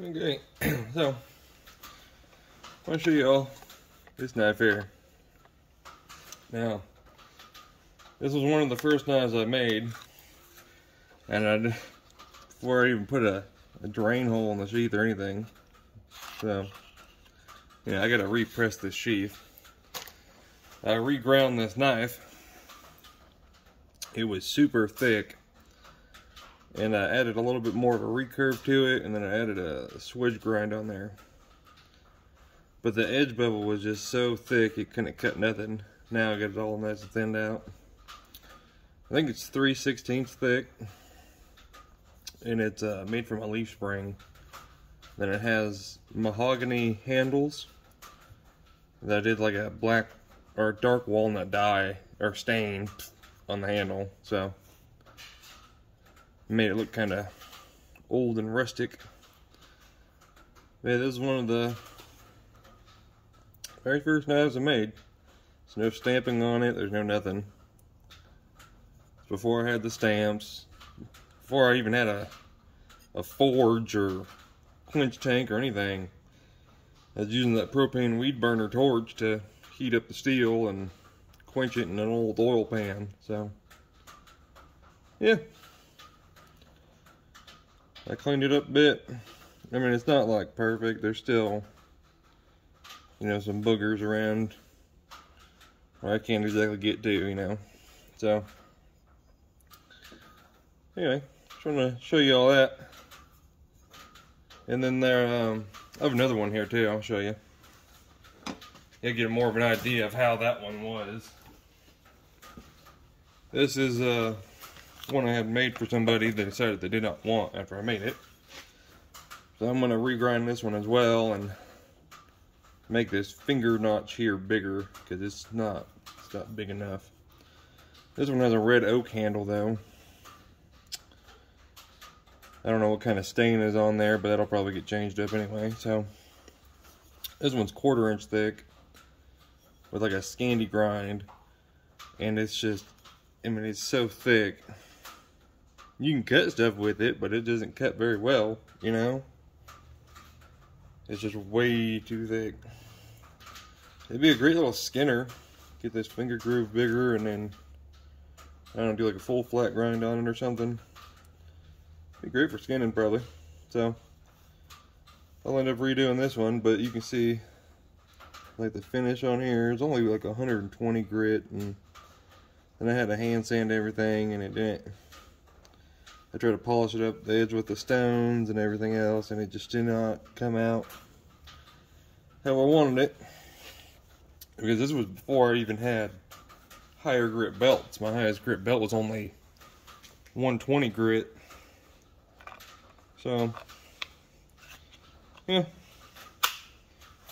Okay, so I want to show you all this knife here. Now, this was one of the first knives I made, and I before I even put a, a drain hole in the sheath or anything. So, yeah, I gotta repress this sheath. I reground this knife. It was super thick and I added a little bit more of a recurve to it and then I added a swedge grind on there. But the edge bevel was just so thick it couldn't cut nothing. Now I got it all nice and thinned out. I think it's 3 16 thick and it's uh, made from a leaf spring. Then it has mahogany handles that I did like a black or dark walnut dye or stain on the handle so made it look kind of old and rustic. Yeah, this is one of the very first knives I made. There's no stamping on it, there's no nothing. It's Before I had the stamps, before I even had a, a forge or quench tank or anything. I was using that propane weed burner torch to heat up the steel and quench it in an old oil pan, so yeah. I cleaned it up a bit. I mean, it's not like perfect. There's still, you know, some boogers around I can't exactly get to, you know. So, anyway, just want to show you all that. And then there, um, I have another one here too. I'll show you. You'll get more of an idea of how that one was. This is, uh, one I had made for somebody they decided they did not want after I made it. So I'm going to regrind this one as well and make this finger notch here bigger because it's not, it's not big enough. This one has a red oak handle though. I don't know what kind of stain is on there, but that'll probably get changed up anyway. So this one's quarter inch thick with like a Scandi grind. And it's just, I mean, it's so thick you can cut stuff with it, but it doesn't cut very well, you know? It's just way too thick. It'd be a great little skinner. Get this finger groove bigger and then, I don't know, do like a full flat grind on it or something. Be great for skinning probably. So, I'll end up redoing this one, but you can see like the finish on here is only like 120 grit and then I had to hand sand everything and it didn't I tried to polish it up the edge with the stones and everything else and it just did not come out how I wanted it. Because this was before I even had higher grit belts. My highest grit belt was only 120 grit. So yeah.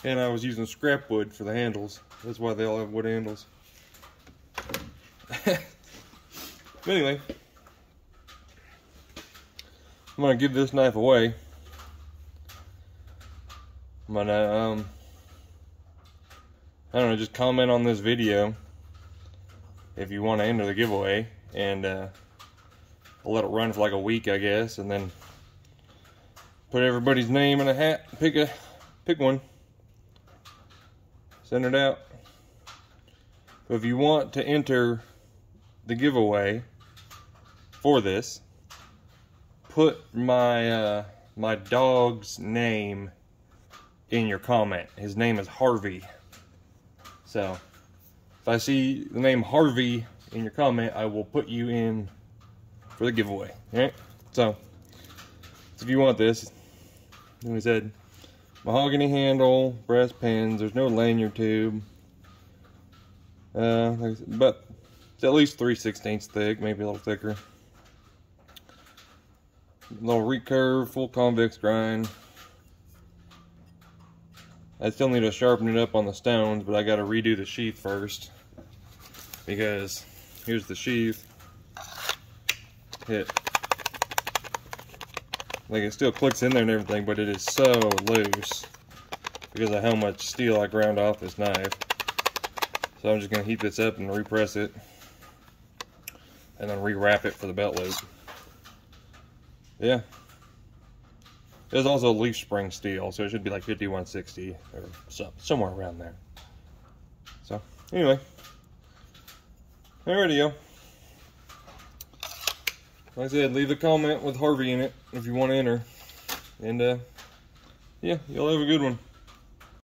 And I was using scrap wood for the handles. That's why they all have wood handles. But anyway I'm gonna give this knife away. I'm gonna, um, I don't know, just comment on this video if you want to enter the giveaway, and uh, I'll let it run for like a week, I guess, and then put everybody's name in a hat, pick a, pick one, send it out. So if you want to enter the giveaway for this, put my uh, my dog's name in your comment. His name is Harvey. So if I see the name Harvey in your comment, I will put you in for the giveaway. Alright? So, so if you want this, like I said, mahogany handle, brass pins, there's no lanyard tube. Uh, but it's at least 3 16 thick, maybe a little thicker little recurve, full convex grind. I still need to sharpen it up on the stones, but I got to redo the sheath first. Because here's the sheath. Hit. Like it still clicks in there and everything, but it is so loose because of how much steel I ground off this knife. So I'm just to heat this up and repress it. And then rewrap it for the belt loop yeah. There's also leaf spring steel, so it should be like 5160 or so, somewhere around there. So, anyway. Alrighty, go. Like I said, leave a comment with Harvey in it if you want to enter. And, uh, yeah, y'all have a good one.